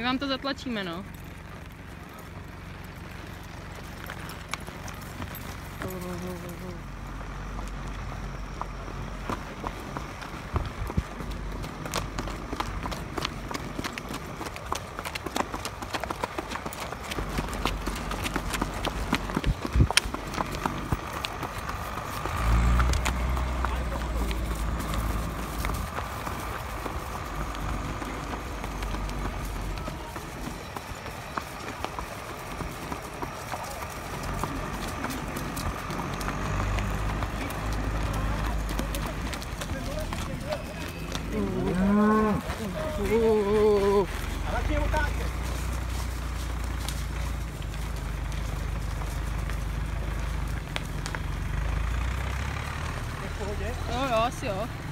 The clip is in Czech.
My vám to zatlačíme, no. ó ó ó.